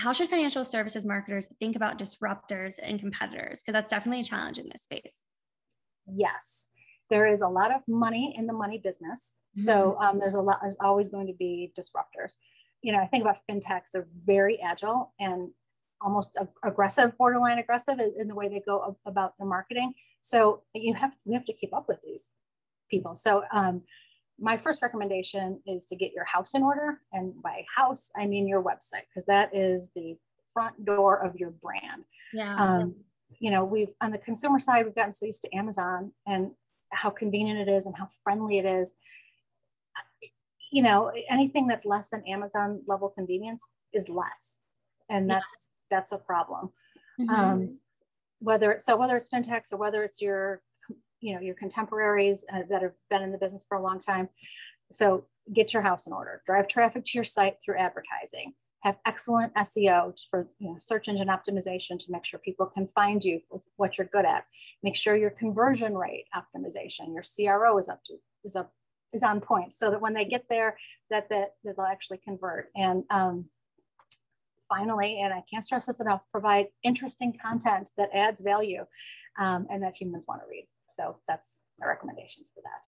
how should financial services marketers think about disruptors and competitors? Because that's definitely a challenge in this space. Yes, there is a lot of money in the money business. Mm-hmm. So um, there's a lot, there's always going to be disruptors. You know, I think about fintechs, they're very agile and almost aggressive, borderline aggressive in the way they go about their marketing. So you have, we have to keep up with these people. So um, my first recommendation is to get your house in order. And by house, I mean your website, because that is the front door of your brand. Yeah. Um, you know, we've on the consumer side, we've gotten so used to Amazon and how convenient it is and how friendly it is. You know, anything that's less than Amazon level convenience is less, and that's yeah. that's a problem. Mm-hmm. Um, whether so whether it's fintechs or whether it's your you know your contemporaries uh, that have been in the business for a long time. So get your house in order. Drive traffic to your site through advertising. Have excellent seo for you know, search engine optimization to make sure people can find you with what you're good at. Make sure your conversion rate optimization your cro is up to is up is on point so that when they get there that that, that they'll actually convert. And um, finally and i can't stress this enough provide interesting content that adds value um, and that humans want to read so that's my recommendations.